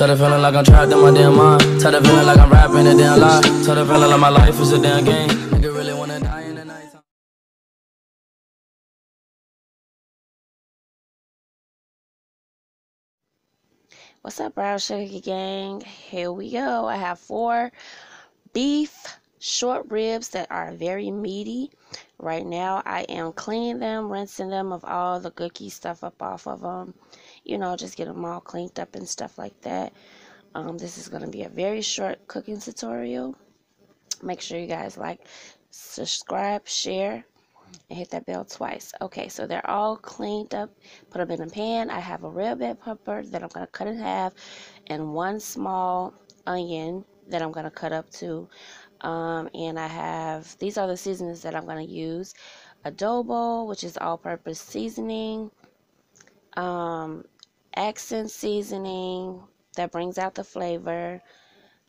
Tell the feeling like I'm trapped in my damn mind. Tell the feeling like I'm rapping a damn lie. Tell the feeling like my life is a damn game. Nigga really wanna die in the night. What's up, Brown Sugar Gang? Here we go. I have four beef short ribs that are very meaty. Right now, I am cleaning them, rinsing them of all the gooky stuff up off of them. You know, just get them all cleaned up and stuff like that. Um, this is going to be a very short cooking tutorial. Make sure you guys like, subscribe, share, and hit that bell twice. Okay, so they're all cleaned up. Put them in a pan. I have a red bell pepper that I'm going to cut in half and one small onion that I'm going to cut up too. Um, and I have, these are the seasonings that I'm going to use. Adobo, which is all-purpose seasoning. Um, accent seasoning that brings out the flavor.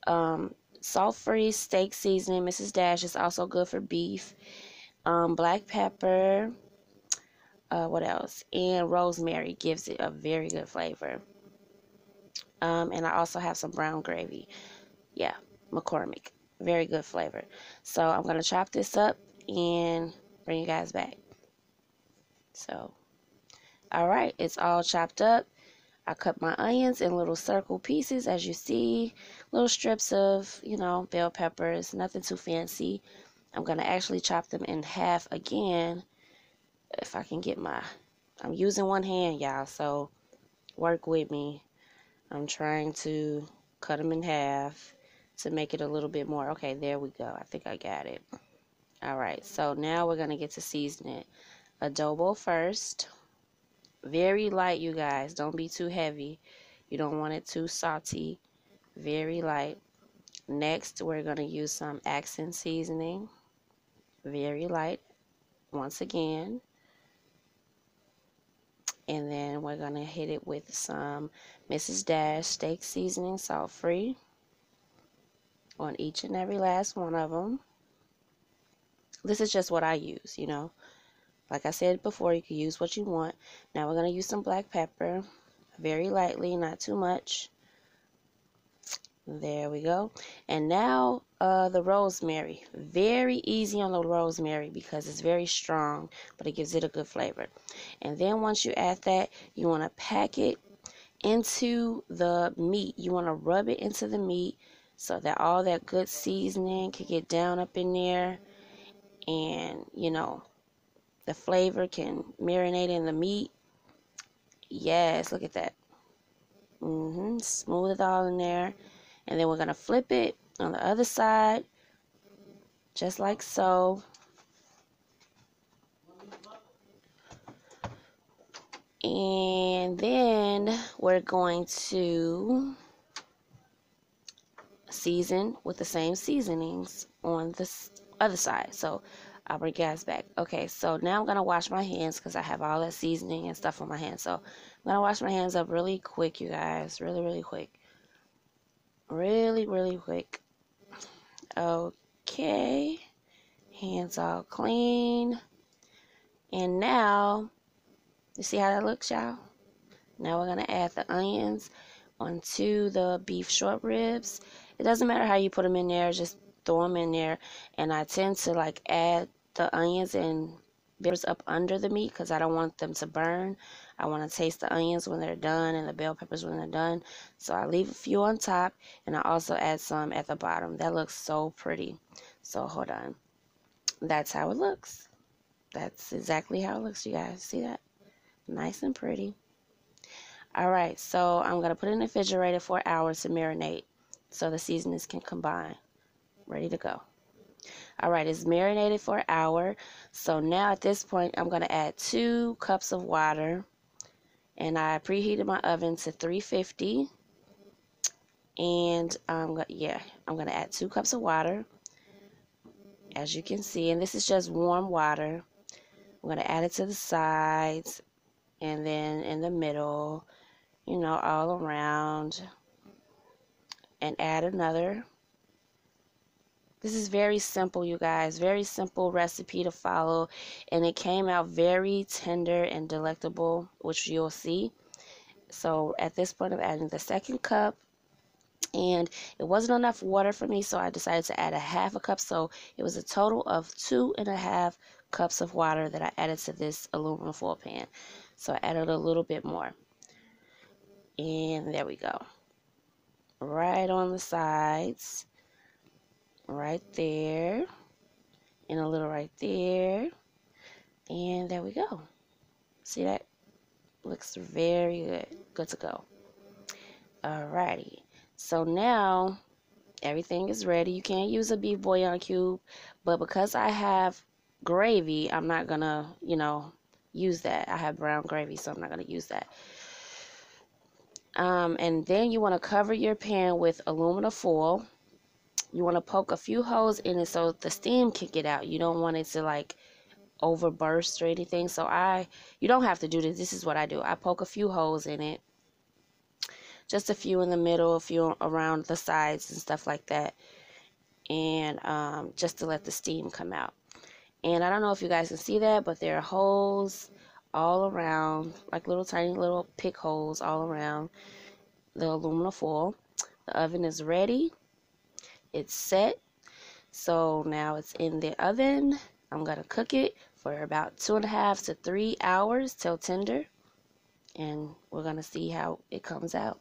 Um, salt-free steak seasoning, Mrs. Dash is also good for beef um, black pepper, uh, what else? And rosemary gives it a very good flavor. Um, and I also have some brown gravy. Yeah, McCormick. Very good flavor. So I'm going to chop this up and bring you guys back. So, all right, it's all chopped up. I cut my onions in little circle pieces, as you see. Little strips of, you know, bell peppers. Nothing too fancy. I'm going to actually chop them in half again if I can get my I'm using one hand y'all so work with me I'm trying to cut them in half to make it a little bit more okay there we go I think I got it alright so now we're gonna get to season it adobo first very light you guys. Don't be too heavy. You don't want it too salty. Very light. Next we're going to use some accent seasoning. Very light once again. And then we're going to hit it with some Mrs. Dash steak seasoning salt free on each and every last one of them this is just what I use you know like I said before you can use what you want now we're going to use some black pepper very lightly not too much there we go. And now uh, the rosemary. Very easy on the rosemary because it's very strong, but it gives it a good flavor. And then once you add that, you want to pack it into the meat. You want to rub it into the meat so that all that good seasoning can get down up in there. And, you know, the flavor can marinate in the meat. Yes, look at that. Mm-hmm. Smooth it all in there and then we're going to flip it on the other side just like so and then we're going to season with the same seasonings on this other side so I'll bring gas back okay so now I'm gonna wash my hands because I have all that seasoning and stuff on my hands so I'm gonna wash my hands up really quick you guys really really quick really, really quick. Okay. Hands all clean. And now, you see how that looks, y'all? Now we're to add the onions onto the beef short ribs. It doesn't matter how you put them in there, just throw them in there. And I tend to like add the onions and peppers up under the meat because I don't want them to burn. I want to taste the onions when they're done and the bell peppers when they're done. So I leave a few on top and I also add some at the bottom. That looks so pretty. So hold on. That's how it looks. That's exactly how it looks, you guys. See that? Nice and pretty. Alright, so I'm going to put it in the refrigerator for hours to marinate so the seasonings can combine. Ready to go. Alright, it's marinated for an hour. So now at this point, I'm going to add two cups of water. And I preheated my oven to 350 and um, yeah I'm gonna add two cups of water. As you can see and this is just warm water. I'm gonna add it to the sides and then in the middle you know all around. And add another this is very simple, you guys. Very simple recipe to follow. And it came out very tender and delectable, which you'll see. So at this point, I'm adding the second cup and it wasn't enough water for me so I decided to add a half a cup so it was a total of two and a half cups of water that I added to this aluminum foil pan so I added a little bit more and there we go right on the sides right there and a little right there and there we go see that looks very good good to go alrighty so now everything is ready. You can't use a beef bouillon cube, but because I have gravy, I'm not gonna, you know, use that. I have brown gravy, so I'm not gonna use that. Um, and then you want to cover your pan with aluminum foil. You want to poke a few holes in it so the steam can get out. You don't want it to like overburst or anything. So I, you don't have to do this. This is what I do. I poke a few holes in it just a few in the middle, a few around the sides and stuff like that. And um, just to let the steam come out. And I don't know if you guys can see that, but there are holes all around, like little tiny little pick holes all around the aluminum foil. The oven is ready. It's set. So now it's in the oven. I'm going to cook it for about two and a half to three hours till tender. And we're going to see how it comes out.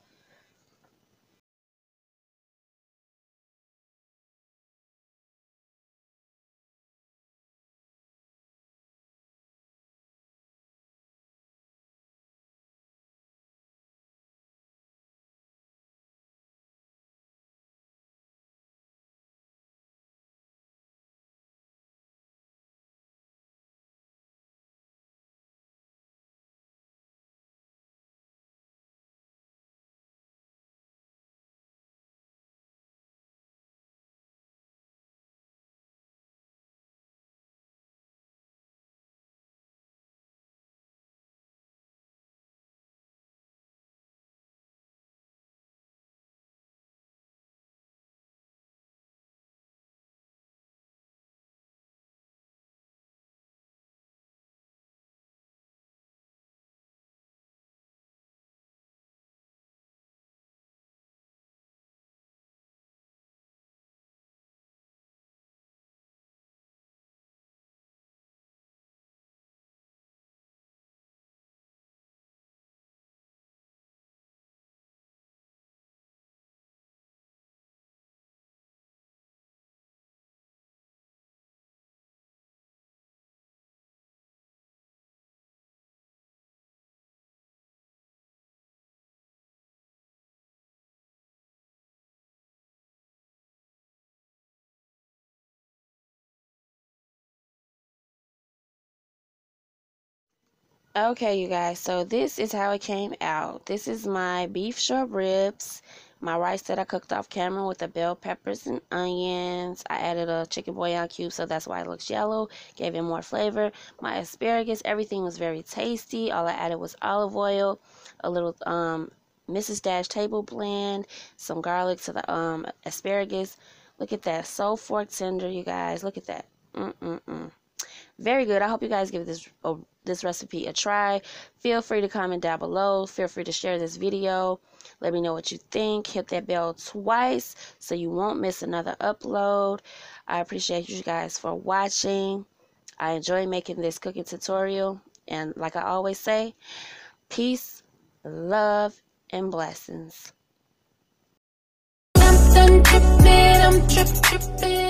Okay, you guys, so this is how it came out. This is my beef short ribs, my rice that I cooked off camera with the bell peppers and onions. I added a chicken bouillon cube, so that's why it looks yellow, gave it more flavor. My asparagus, everything was very tasty. All I added was olive oil, a little um, Mrs. Dash table blend, some garlic to the um, asparagus. Look at that, so fork tender, you guys. Look at that. Mm-mm-mm very good. I hope you guys give this uh, this recipe a try. Feel free to comment down below. Feel free to share this video. Let me know what you think. Hit that bell twice so you won't miss another upload. I appreciate you guys for watching. I enjoy making this cooking tutorial. And like I always say, peace, love, and blessings. I'm tripping.